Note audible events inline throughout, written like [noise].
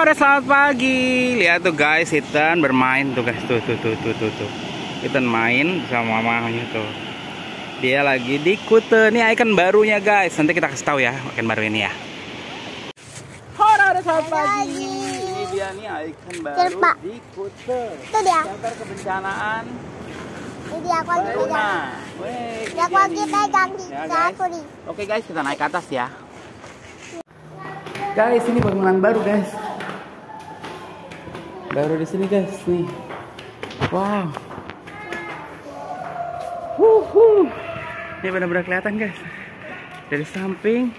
Halo, selamat pagi. Lihat tuh guys, Ethan bermain tuh guys. Tuh, tuh, tuh, tuh, tuh, tuh. Ethan main sama mamanya tuh. Dia lagi di Kute. Ini icon barunya guys. Nanti kita kasih tahu ya icon baru ini ya. Halo, selamat pagi. Ini dia nih icon baru Cerpak. di Kute. Itu dia. Center kebencanaan Ini dia aku lagi pegang. Dia aku lagi pegang di Ya. Oke guys, kita naik ke atas ya. Guys, ini bangunan baru guys. Baru di sini guys, nih. Wow. Wuhu. Ini benar-benar kelihatan guys. Dari samping,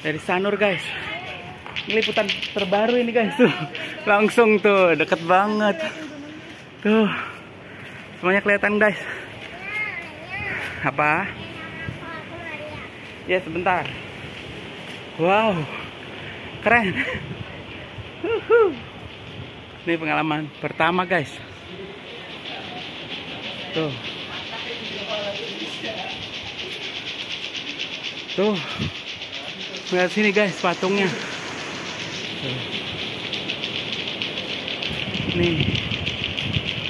dari sanur guys. Ini liputan terbaru ini guys tuh. Langsung tuh, deket banget. Tuh. Semuanya kelihatan guys. Apa? Ya sebentar. Wow, keren. Huhu. Ini pengalaman pertama guys. Tuh. Tuh. Lihat sini guys patungnya. Tuh. Nih.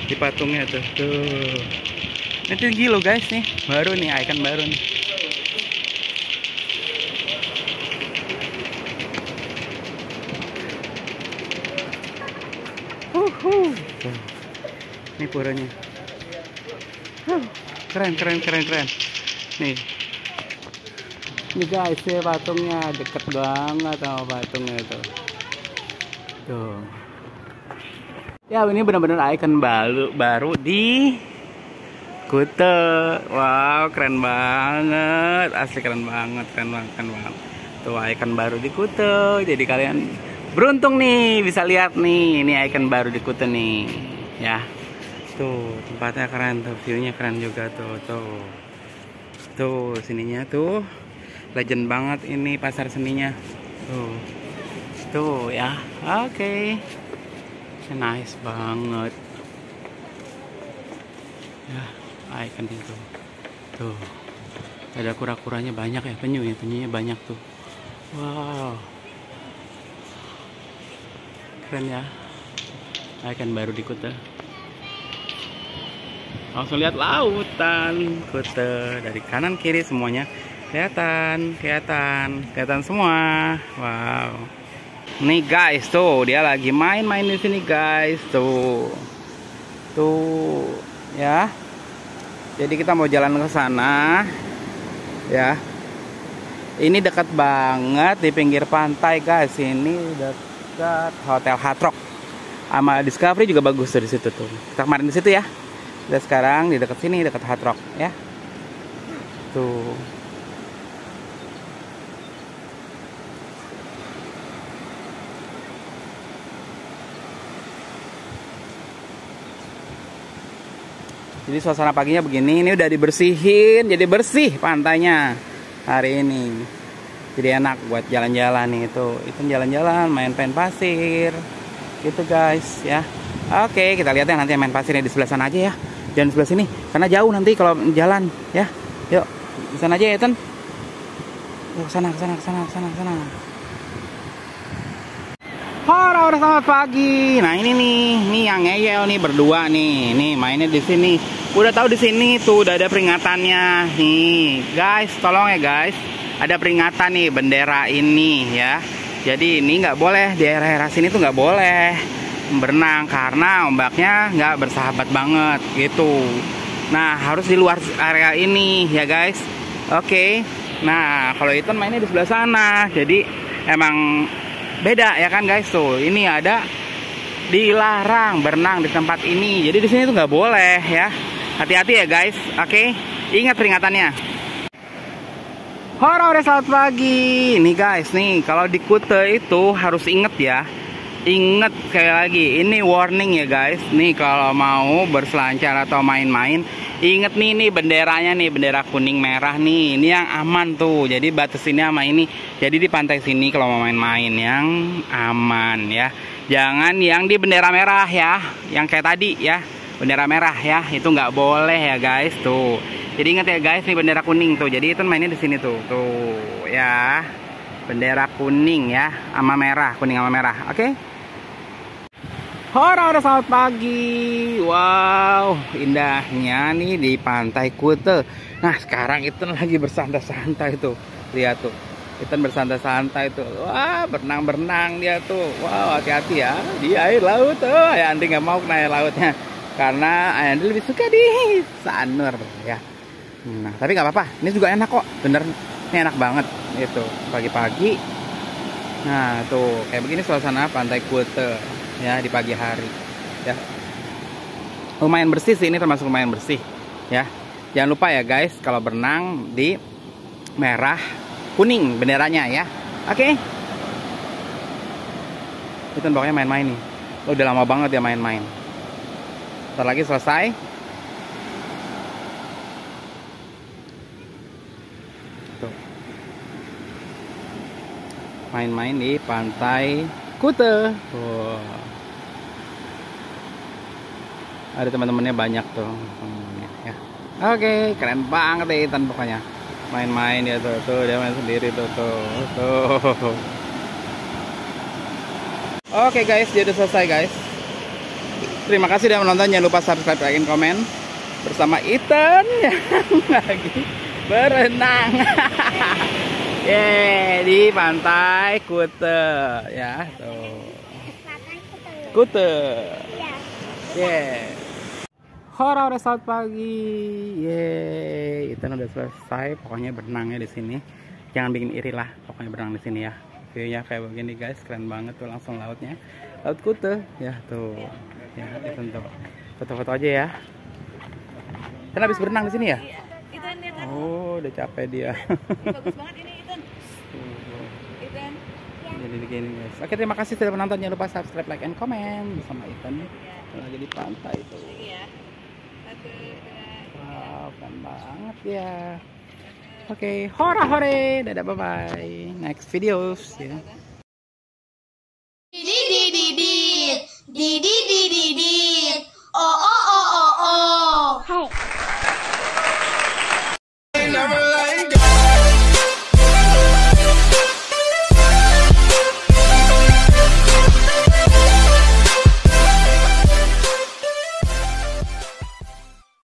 Di patungnya tuh. Tuh. Ini tinggi loh guys nih. Baru nih, icon baru nih. Ini puranya. Keren, keren, keren, keren. Nih. Ini guys, ya patungnya deket banget sama patungnya tuh. Tuh. Ya, ini benar-benar icon baru baru di Kute. Wow, keren banget. Asli keren banget, keren banget, keren banget. Tuh icon baru di Kute. Jadi kalian beruntung nih bisa lihat nih, ini icon baru di Kute nih. Ya. Tuh, tempatnya keren tuh, view-nya keren juga tuh, tuh. Tuh, sininya tuh. Legend banget ini pasar seninya. Tuh. Tuh ya. Oke. Nice banget. Ya, icon itu. Tuh. Ada kura-kuranya banyak ya, penyu ya, penyunya banyak tuh. Wow. Keren ya. Icon baru di Kuta. Langsung lihat lautan Kuta dari kanan kiri semuanya kelihatan, kelihatan, kelihatan semua. Wow. Nih guys, tuh dia lagi main-main di sini guys, tuh. Tuh, ya. Jadi kita mau jalan ke sana. Ya. Ini dekat banget di pinggir pantai guys. Ini dekat Hotel Hard Rock. Sama Discovery juga bagus tuh di situ tuh. Kita kemarin di situ ya. Dan sekarang di dekat sini dekat Hard ya. Tuh. Jadi suasana paginya begini, ini udah dibersihin, jadi bersih pantainya hari ini. Jadi enak buat jalan-jalan nih itu. Itu jalan-jalan, main pen pasir. Gitu guys ya. Oke, kita lihat ya nanti main pasirnya di sebelah sana aja ya. Jangan sebelah sini, karena jauh nanti kalau jalan ya. Yuk, di sana aja ya, Ten. Yuk, sana, sana, sana, sana, sana. Halo, selamat pagi. Nah ini nih, nih yang ngeyel nih berdua nih, nih mainnya di sini. Udah tahu di sini tuh udah ada peringatannya nih, guys. Tolong ya guys, ada peringatan nih bendera ini ya. Jadi ini nggak boleh di daerah sini tuh nggak boleh berenang karena ombaknya nggak bersahabat banget gitu. Nah harus di luar area ini ya guys. Oke. Nah kalau itu mainnya di sebelah sana, jadi emang beda ya kan guys tuh ini ada dilarang berenang di tempat ini jadi di sini tuh nggak boleh ya hati-hati ya guys oke ingat peringatannya Halo selamat pagi. Nih guys nih kalau di Kute itu harus inget ya. Ingat sekali lagi ini warning ya guys. Nih kalau mau berselancar atau main-main Ingat nih nih benderanya nih bendera kuning merah nih. Ini yang aman tuh Jadi batas ini sama ini. Jadi di pantai sini kalau mau main-main yang aman ya. Jangan yang di bendera merah ya Yang kayak tadi ya. Bendera merah ya Itu nggak boleh ya guys tuh Jadi ingat ya guys nih bendera kuning tuh Jadi itu mainnya di sini tuh Tuh ya Bendera kuning ya Sama merah Kuning sama merah Oke Hora selamat pagi. Wow, indahnya nih di Pantai Kute. Nah, sekarang itu lagi bersantai-santai tuh. Lihat tuh. Ethan bersantai-santai tuh. Wah, berenang-berenang dia tuh. Wow, hati-hati ya. Di air laut tuh. Ya, Andi nggak mau air lautnya. Karena Andi lebih suka di [laughs] sanur ya. Nah, tapi nggak apa-apa. Ini juga enak kok. Bener, ini enak banget. Itu pagi-pagi. Nah, tuh. Kayak begini suasana Pantai Kute ya di pagi hari. Ya. Lumayan bersih sih. Ini termasuk lumayan bersih. Ya. Jangan lupa ya guys kalau berenang di merah kuning benderanya ya. Oke. Okay? itu pokoknya main-main nih. Udah lama banget ya main-main. Ntar lagi selesai main-main di pantai Kute. Wow ada teman-temannya banyak tuh. Ya. Oke keren banget deh Ethan pokoknya. Main-main ya tuh tuh dia main sendiri tuh tuh tuh. Oke guys udah selesai guys. Terima kasih sudah menonton. Jangan lupa subscribe like dan komen bersama Ethan yang [laughs] lagi berenang [laughs] Yeay, di pantai Kute ya tuh Kute yeah Hora udah selamat pagi. Yeay, itu udah selesai. Pokoknya berenangnya di sini. Jangan bikin iri lah. Pokoknya berenang di sini ya. View-nya kayak begini guys, keren banget tuh langsung lautnya. Laut Kute. Ya tuh. Ya, itu tuh. Foto-foto aja ya. Kan habis berenang di sini ya? Oh, udah capek dia. Bagus banget ini, Ethan. Ethan. Jadi begini guys. Oke, terima kasih sudah menonton. Jangan lupa subscribe, like, and comment bersama Ethan. Lagi di pantai tuh. Iya. Wow, keren banget ya. Oke, okay, hora hore, dadah bye bye. Next videos ya.